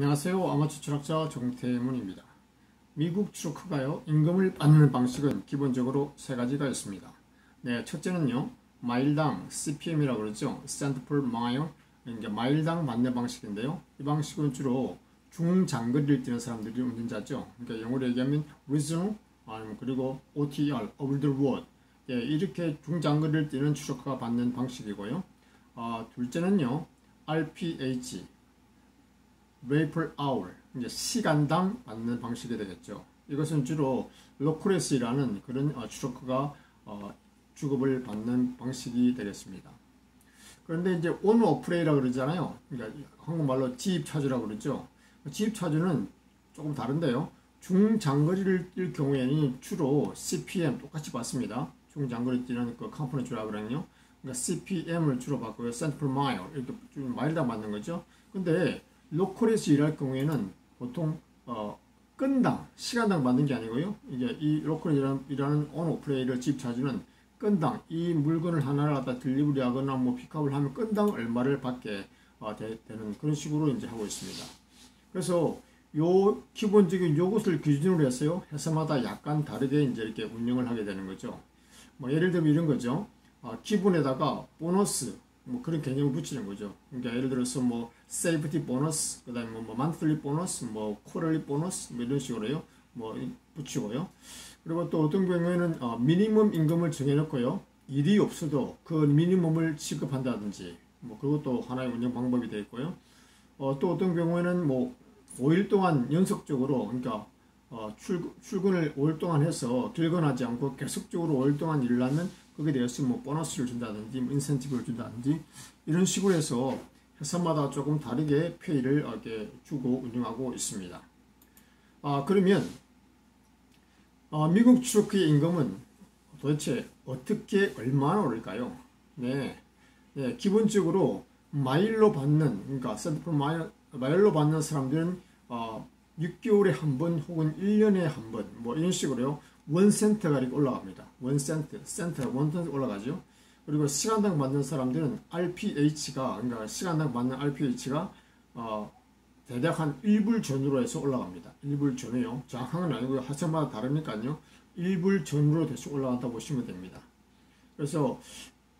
안녕하세요. 아마추어 추락자 정태문입니다. 미국 추락가요 임금을 받는 방식은 기본적으로 세 가지가 있습니다. 네, 첫째는요. 마일당 CPM이라고 그러죠. Stand per Mile. 이게 마일당 받는 방식인데요. 이 방식은 주로 중장거리를 뛰는 사람들이 운전자죠. 그러니까 영어로 얘기하면 regional 그리고 OTR, over the road. 예, 이렇게 중장거리를 뛰는 추적가가 받는 방식이고요. 어, 둘째는요. RPH, per hour, 이제 시간당 받는 방식이 되겠죠. 이것은 주로 local에서라는 그런 어, 추적가가 어, 주급을 받는 방식이 되겠습니다. 그런데 이제 온 오프레이라 그러잖아요. 그러니까 한국말로 지입차주라고 그러죠. 지입차주는 조금 다른데요. 중장거리를 뛸 경우에는 주로 CPM 똑같이 받습니다. 중장거리 뛰는 그 component라고 그러거든요. 그러니까 CPM을 주로 받고요. cent per mile 이렇게 좀 마일당 받는 거죠. 근데 local에서 일할 경우에는 보통 어, 건당 시간당 받는 게 아니고요. 이게 이 local이라는 일하는 owner operator를 지입차주는 건당 이 물건을 하나를 갖다 delivery 하거나 뭐 픽업을 하면 건당 얼마를 받게 어, 되, 는 그런 식으로 이제 하고 있습니다. 그래서 요 기본적인 요것을 기준으로 해서요 회사마다 약간 다르게 이제 이렇게 운영을 하게 되는 거죠. 뭐 예를 들면 이런 거죠. 어, 기본에다가 보너스 뭐 그런 개념을 붙이는 거죠. 그러니까 예를 들어서 뭐 safety 보너스, 그다음에 뭐, 뭐 monthly 보너스, 뭐 quarterly 보너스 뭐 이런 식으로요. 뭐 붙이고요. 그리고 또 어떤 경우에는 어, minimum 임금을 정해놓고요. 일이 없어도 그 minimum을 지급한다든지 뭐 그것도 하나의 운영 방법이 되어 있고요. 어, 또 어떤 경우에는 뭐 5일 동안 연속적으로 그러니까 어, 출, 출근을 5일 동안 해서 길건하지 않고 계속적으로 5일 동안 일을 하면 거기에 대해서 뭐 보너스를 준다든지 뭐 인센티브를 준다든지 이런 식으로 해서 회사마다 조금 다르게 페이를 이렇게 주고 운영하고 있습니다. 아 그러면 어, 미국 트러크의 임금은 도대체 어떻게 얼마나 오를까요? 네, 네 기본적으로 마일로 받는 그러니까 센트풀 마일, 마일로 받는 사람들은 어, 6개월에 한 번 혹은 1년에 한 번 뭐 이런 식으로요 원센트가 이렇게 올라갑니다. 원센트, 센트가 원센트 올라가죠. 그리고 시간당 받는 사람들은 RPH가 그러니까 시간당 받는 RPH가 어, 대략 한 1불 전으로 해서 올라갑니다. 1불 전에요. 정확한 건 아니고요. 하청마다 다르니까요. 1불 전으로 대충 올라간다 보시면 됩니다. 그래서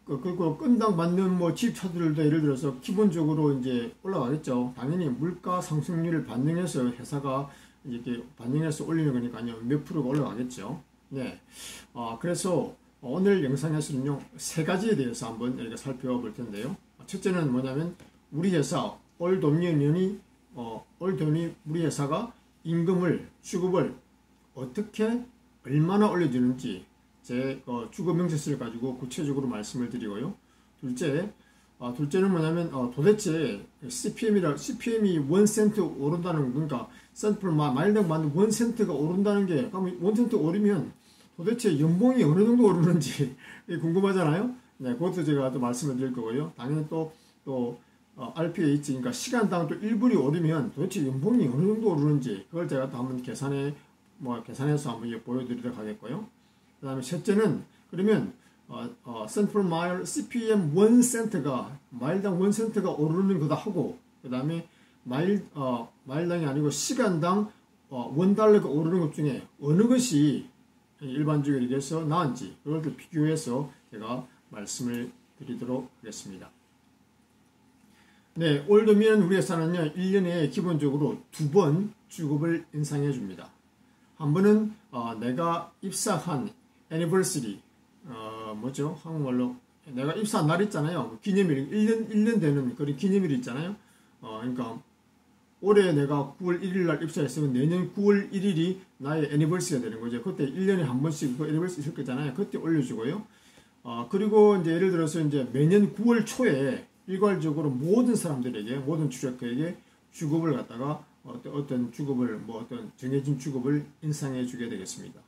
그, 그리고 건당 받는 뭐 집차들도 예를 들어서 기본적으로 이제 올라가겠죠. 당연히 물가 상승률을 반영해서 회사가 이렇게 반영해서 올리는 거니까요. 몇 프로가 올라가겠죠. 네. 아, 그래서 오늘 영상에서는요, 세 가지에 대해서 한번 이렇게 살펴볼 텐데요. 첫째는 뭐냐면, 우리 회사, 올돔니언이 어, 올더니 우리 회사가 임금을 주급을 어떻게 얼마나 올려주는지 제 어, 주급 명세서를 가지고 구체적으로 말씀을 드리고요. 둘째, 어, 둘째는 뭐냐면 어, 도대체 CPM이라 CPM이 원 센트 오른다는 그러니까 센트풀 마일당 만든 원 센트가 오른다는 게 그러면 원 센트 오르면 도대체 연봉이 어느 정도 오르는지 궁금하잖아요. 네, 그것도 제가 또 말씀을 드릴 거고요. 당연히 또또 어, RPH 그러니까 시간당 또 1불이 오르면 도대체 연봉이 어느 정도 오르는지 그걸 제가 또 한번 계산해 뭐 계산해서 한번 보여드리도록 하겠고요. 그 다음에 셋째는 그러면 어, 어, 센트럴 마일 CPM 1센트가 마일당 1센트가 오르는 거다 하고 그 다음에 마일 어, 마일당이 아니고 시간당 어, 원달러가 오르는 것 중에 어느 것이 일반적으로 이래서 나은지 그걸 비교해서 제가 말씀을 드리도록 하겠습니다. 네, 올드미는 우리 회사는요, 1년에 기본적으로 두 번 주급을 인상해 줍니다. 한 번은 어, 내가 입사한 애니버스리, 어, 뭐죠? 한국말로 내가 입사한 날 있잖아요. 기념일, 1년, 1년 되는 그런 기념일 있잖아요. 어, 그러니까 올해 내가 9월 1일 날 입사했으면 내년 9월 1일이 나의 애니버스리가 되는 거죠. 그때 1년에 한 번씩 그 애니버스리 있을 거잖아요. 그때 올려주고요. 어, 그리고 이제 예를 들어서 이제 매년 9월 초에 일괄적으로 모든 사람들에게 모든 주력가에게 주급을 갖다가 어떤, 어떤 주급을 뭐 어떤 정해진 주급을 인상해 주게 되겠습니다.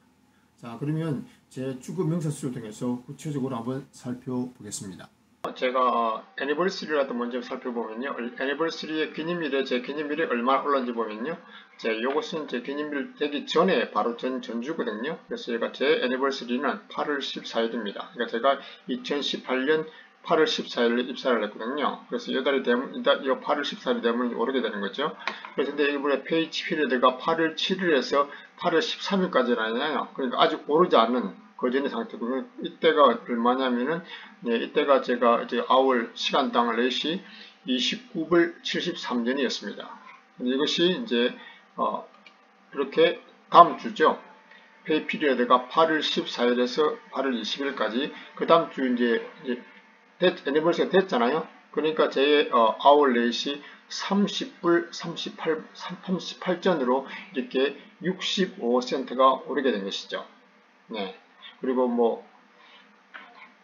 자 그러면 제 주급 명세서를 통해서 구체적으로 한번 살펴보겠습니다. 제가 애니버스리라도 먼저 살펴보면요. 애니버스리의 기념일에 제 기념일이 얼마 올랐는지 보면요. 제 요것은 제 기념일 되기 전에 바로 전 전주거든요. 그래서 제가 제 애니버스리는 8월 14일입니다. 그러니까 제가 2018년 8월 14일에 입사를 했거든요. 그래서 이달이 되면, 이 8월 14일이 되면 오르게 되는 거죠. 그래서 근데 이번에 페이지 피리드가 8월 7일에서 8월 13일까지라잖아요. 그러니까 아직 오르지 않는 거전의 상태고, 이때가 얼마냐면은, 네, 이때가 제가 이제 hourly 시간당 rate이 29불 73전이었습니다. 이것이 이제, 어, 이렇게 다음 주죠. pay period가 8월 14일에서 8월 20일까지 그 다음 주 이제 됐, anniversary가 됐잖아요. 그러니까 제 어, 아울렛이 30불 38, 38전으로 이렇게 65센트가 오르게 된 것이죠. 네. 그리고 뭐,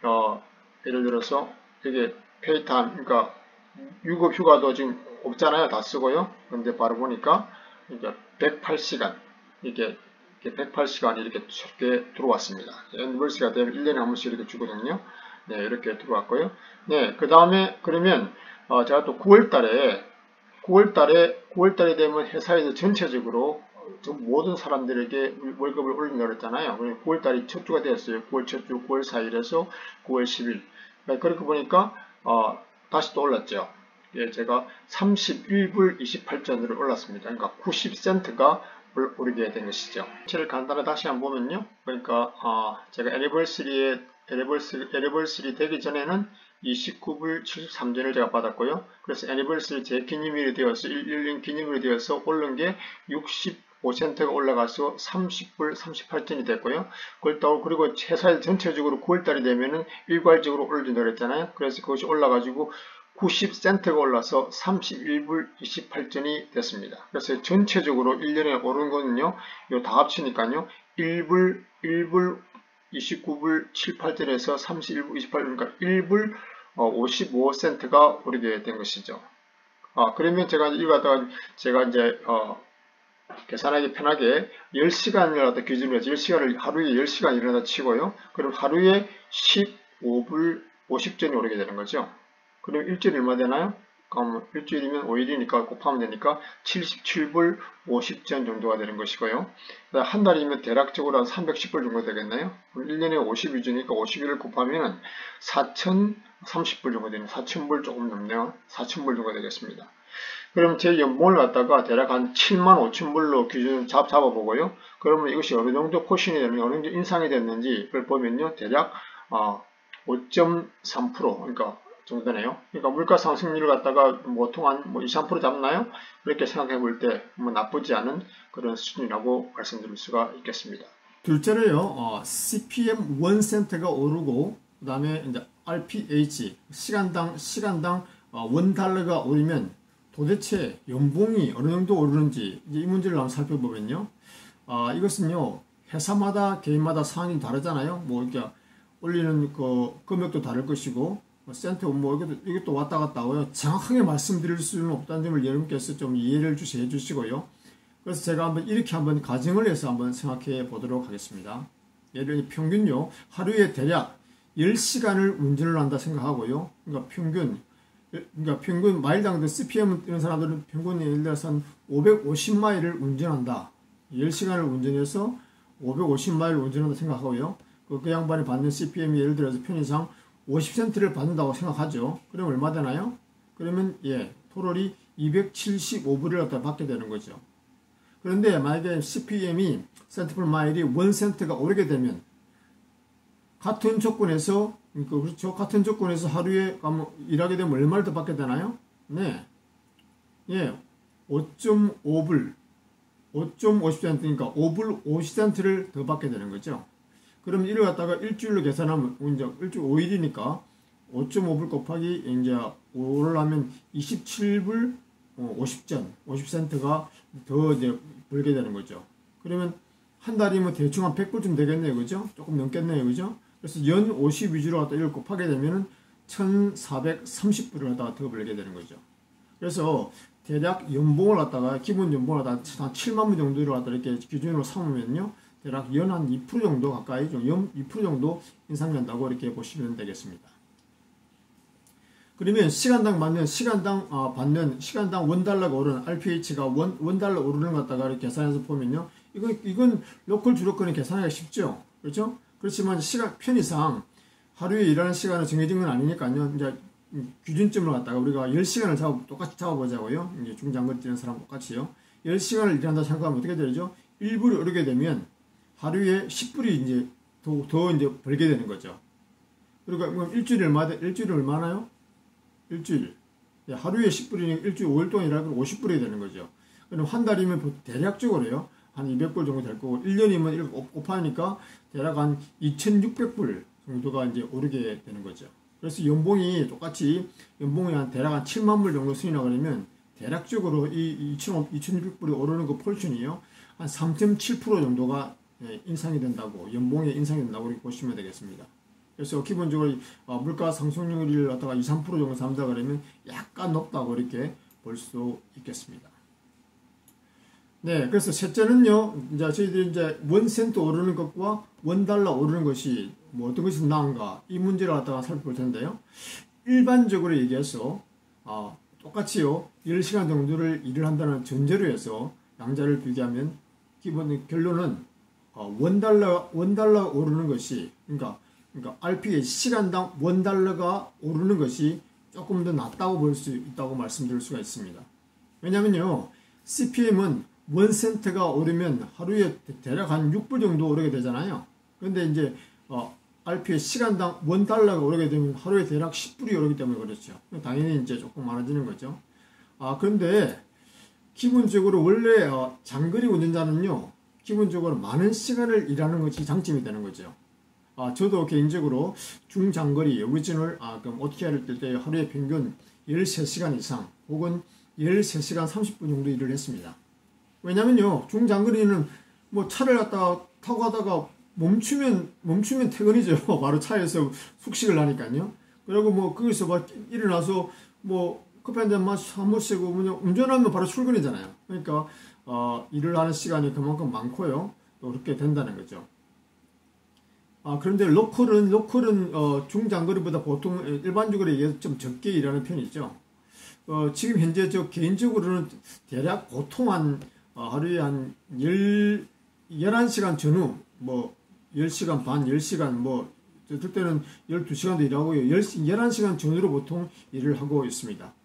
어, 예를 들어서 이게 페이탄, 그러니까 유급 휴가도 지금 없잖아요. 다 쓰고요. 근데 바로 보니까 이제 108시간, 이게 108시간이 이렇게 쉽게 들어왔습니다. 앤니버스가 되면 1년에 한 번씩 이렇게 주거든요. 네, 이렇게 들어왔고요. 네, 그 다음에 그러면 어, 제가 또 9월 달에 9월 달에 9월 달에 되면 회사에서 전체적으로 모든 사람들에게 월급을 올린다고 그랬잖아요. 9월 달이 첫 주가 되었어요. 9월 첫 주, 9월 4일에서 9월 10일. 네, 그렇게 보니까 어, 다시 또 올랐죠. 예, 제가 31불 28전으로 올랐습니다. 그러니까 90센트가 오르게 된 것이죠. 제를 간단히 다시 한번 보면요. 그러니까 어, 제가 애니버스리에 애니버스리 되기 전에는 29불 73전을 제가 받았고요. 그래서 애니버스리 제 기념일이 되어서 1년 기념일이 되어서 오른 게 65센트가 올라가서 30불 38전이 됐고요. 그렇다고 그리고 회사에 전체적으로 9월달이 되면은 일괄적으로 올린다고 그랬잖아요. 그래서 그것이 올라가지고 90센트가 올라서 31불 28전이 됐습니다. 그래서 전체적으로 1년에 오른 거는요. 이거 다 합치니까요. 1불, 1불 29불 78전에서 31불 28, 그러니까 1불 55센트가 어, 오르게 된 것이죠. 아, 그러면 제가 이거 갖다가 제가 이제, 어, 계산하기 편하게 10시간이라도 기준으로 해서 10시간을 하루에 10시간 일어나다 치고요. 그럼 하루에 15불 50전이 오르게 되는 거죠. 그럼 일주일 얼마 되나요? 그럼 일주일이면 5일이니까 곱하면 되니까 77불 50전 정도가 되는 것이고요. 한 달이면 대략적으로 한 310불 정도 되겠네요. 그럼 1년에 52주니까 51을 곱하면 4,030불 정도 되는 4,000불 조금 넘네요. 4,000불 정도 되겠습니다. 그럼 제 연봉을 갖다가 대략 한 7만 5천 불로 기준 잡, 잡아보고요. 그러면 이것이 어느 정도 포신이 되는지, 어느 정도 인상이 됐는지를 보면요. 대략 어, 5.3% 그러니까 정도 네요 그러니까 물가 상승률을 갖다가 보통 한뭐 2, 3% 잡나요? 그렇게 생각해 볼 때 뭐 나쁘지 않은 그런 수준이라고 말씀드릴 수가 있겠습니다. 둘째로요, 어, CPM 1센트가 오르고, 그 다음에 이제 RPH, 시간당, 시간당 어, 1달러가 오르면 도대체 연봉이 어느 정도 오르는지 이 문제를 한번 살펴보면요. 어, 이것은요, 회사마다 개인마다 상황이 다르잖아요. 뭐, 이렇게 올리는 그 금액도 다를 것이고, 뭐 센터 뭐 이것도, 이것도 왔다 갔다 하고요. 정확하게 말씀드릴 수는 없다는 점을 여러분께서 좀 이해를 주시, 해주시고요. 그래서 제가 한번 이렇게 한번 가정을 해서 한번 생각해 보도록 하겠습니다. 예를 들어 평균요. 하루에 대략 10시간을 운전을 한다 생각하고요. 그러니까 평균 그러니까 평균 마일당 CPM 이런 사람들은 평균 예를 들어서 한 550마일을 운전한다. 10시간을 운전해서 550마일을 운전한다 생각하고요. 그, 그 양반이 받는 CPM이 예를 들어서 편의상 50센트를 받는다고 생각하죠. 그럼 얼마 되나요? 그러면 예, 토롤이 275불을 갖다 받게 되는 거죠. 그런데 만약에 CPM이 센트 풀 마일이 1센트가 오르게 되면 같은 조건에서 그러니까 그렇죠. 같은 조건에서 하루에 일하게 되면 얼마를 더 받게 되나요? 네. 예. 5.5불 5.50센트니까 5불 50센트를 더 받게 되는 거죠. 그럼 이를 갖다가 일주일로 계산하면 이제 일주일 5일이니까 5.5불 곱하기 이제 5를 하면 27불 50전, 어, 50센트가 더 이제 벌게 되는 거죠. 그러면 한 달이면 대충 한 100불쯤 되겠네요. 그죠? 조금 넘겠네요. 그죠? 그래서 연 50 위주로 갖다 이걸 곱하게 되면은 1430불을 갖다가 더 벌게 되는 거죠. 그래서 대략 연봉을 갖다가 기본 연봉을 갖다가 한 7만 원 정도를 갖다 이렇게 기준으로 삼으면요. 대략 연 한 2% 정도 가까이 연2% 정도 인상된다고 이렇게 보시면 되겠습니다. 그러면 시간당 받는 시간당 어, 받는 시간당 원달러가 오르는 RPH가 원 원달러 오르는 것 갖다가 이렇게 계산해서 보면요. 이건 이건 로컬 주로권이 계산하기가 쉽죠. 그렇죠? 그렇지만 시간 편의상 하루에 일하는 시간은 정해진 건 아니니까요. 이제 기준점을 갖다가 우리가 10시간을 잡아, 똑같이 잡아보자고요. 이제 중장거리 뛰는 사람 똑같이요. 10시간을 일한다 생각하면 어떻게 되죠? 1불이 오르게 되면 하루에 10불이 이제 더, 더 이제 벌게 되는 거죠. 그러니까 그럼 일주일 얼마다, 일주일 얼마나요? 일주일. 예, 하루에 10불이니까 일주일 5일 동안 일하면 50불이 되는 거죠. 그럼 한 달이면 대략적으로요. 한 200불 정도 될 거고 1년이면 이렇게 곱하니까 대략 한 2,600불 정도가 이제 오르게 되는 거죠. 그래서 연봉이 똑같이 연봉이 한 대략 한 7만 불 정도 수익 나가려면 대략적으로 이 2,600불이 오르는 그 폴춘이요. 한 3.7% 정도가 예, 인상이 된다고 연봉에 인상이 된다고 이렇게 보시면 되겠습니다. 그래서 기본적으로 어, 물가 상승률을 갖다가 2, 3% 정도 삼다 그러면 약간 높다고 이렇게 볼 수 있겠습니다. 네, 그래서 셋째는요, 이제 저희들이 이제 원 센트 오르는 것과 원 달러 오르는 것이 뭐 어떤 것이 나은가 이 문제를 갖다가 살펴볼 텐데요. 일반적으로 얘기해서 어, 똑같이요 10시간 정도를 일을 한다는 전제로 해서 양자를 비교하면 기본 결론은 어, 원 달러 원 달러 오르는 것이 그러니까 그러니까 RP의 시간당 원 달러가 오르는 것이 조금 더 낫다고 볼 수 있다고 말씀드릴 수가 있습니다. 왜냐면요 CPM은 원 센트가 오르면 하루에 대략 한 6불 정도 오르게 되잖아요. 그런데 이제 어, RPH 시간당 one dollar가 오르게 되면 하루에 대략 10불이 오르기 때문에 그렇죠. 당연히 이제 조금 많아지는 거죠. 아 그런데 기본적으로 원래 어, 장거리 운전자는요 기본적으로 많은 시간을 일하는 것이 장점이 되는 거죠. 아 저도 개인적으로 중장거리 regional 아 그럼 OTR을 뛸때 하루에 평균 13시간 이상 혹은 13시간 30분 정도 일을 했습니다. 왜냐면요, 중장거리는 뭐 차를 갖다가 타고 가다가 멈추면, 멈추면 퇴근이죠. 바로 차에서 숙식을 하니까요. 그리고 뭐 거기서 막 일어나서 뭐 커피 한잔 마시, 한 마시고 운전하면 바로 출근이잖아요. 그러니까, 어, 일을 하는 시간이 그만큼 많고요. 또 그렇게 된다는 거죠. 아, 그런데 로컬은, 로컬은, 어, 중장거리보다 보통 일반적으로 얘기해서 좀 적게 일하는 편이죠. 어, 지금 현재 저 개인적으로는 대략 보통 한 어, 하루에 한 10, 11시간 전후, 뭐, 10시간 반, 10시간, 뭐, 어떨 때는 12시간도 일하고요. 10, 11시간 전후로 보통 일을 하고 있습니다.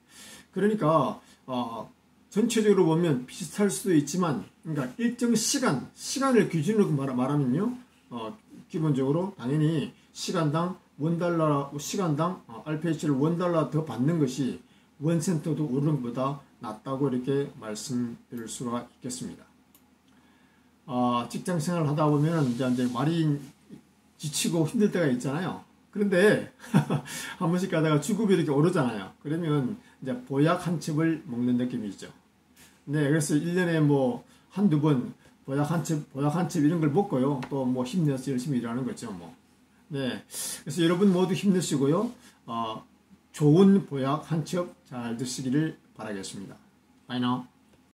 그러니까, 어, 전체적으로 보면 비슷할 수도 있지만, 그러니까 일정 시간, 시간을 기준으로 말, 말하면요, 어, 기본적으로 당연히 시간당 원달러, 시간당 어, RPH를 원달러 더 받는 것이 원센터도 오르는 것보다 낫다고 이렇게 말씀드릴 수가 있겠습니다. 어, 직장 생활을 하다 보면 이제, 이제 말이 지치고 힘들 때가 있잖아요. 그런데 한 번씩 가다가 주급이 이렇게 오르잖아요. 그러면 이제 보약 한 첩을 먹는 느낌이죠. 네, 그래서 1년에 뭐 한두 번 보약 한 첩, 보약 한첩 이런 걸 먹고요. 또 뭐 힘내서 열심히 일하는 거죠, 뭐. 네. 그래서 여러분 모두 힘내시고요. 어, 좋은 보약 한 첩 잘 드시기를 바라겠습니다. I know.